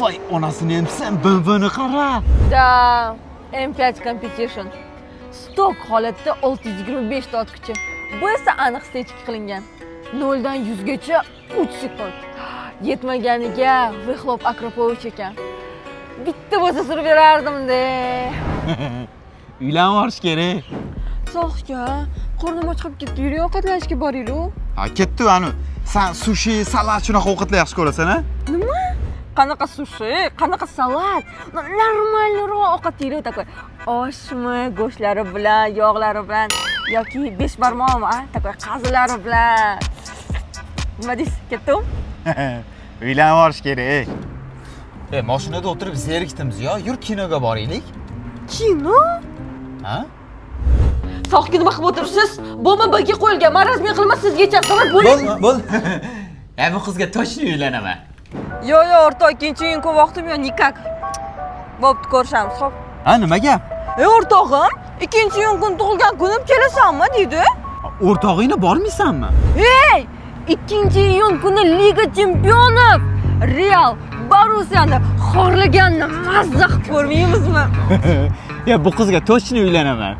voy onasini sen bmvni qara Да, M5 Competition. Stok holatda 625 ta otkuchi. Bu esa aniq stechka qilingan. 0 dan 100 gacha 3 sekund. Yetmaganiga Vyxlop Akropovich ekan. Bitta bo'lsa surib berardim-da. uylanib yuborish kerak Sohga, qornim och qolib ketdi. Yur ovqatlanishga boraylik. ha ketdi anu san sushi salat shunaqa ovqatlar yaxshi ko'rasan a Nima? Qanaqa sushi, qanaqa salat? Normalroq ovqat yeylik такой. Oshmi, go'shtlari bilan, yog'lari bilan yoki besh barmoqmi, a? Такой qazilari bilan. Nima deysiz? Ketdim? uylanib yuborish kerak e mashinada o'tirib zerikdimiz yo yur kinoga boraylik Kino? ha Sohga nima qilib o'tiribsiz? Bo'lma birga qo'yilgan. Men rasmiy qilaman sizgacha xabar bo'ling. bo'l bo'l ya bu qizga точно uylanaman Yo, yo, o'rtoq, ikkinchi o'yin ko'p vaqtim yo'q, nikak. Bo'pti, ko'rishamiz, xo'p. ha nima gap Ey o'rtog'im, ikkinchi kun tug'ilgan kunim kelasanmi deydi. o'rtog'ingni bormaysanmi Hey! Ikkinchi iyun kuni Liga Chempionov Real Borussiani xorlaganni mazza qilib ko'rmaymizmi? ya bu qizga точно uylanaman